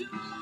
to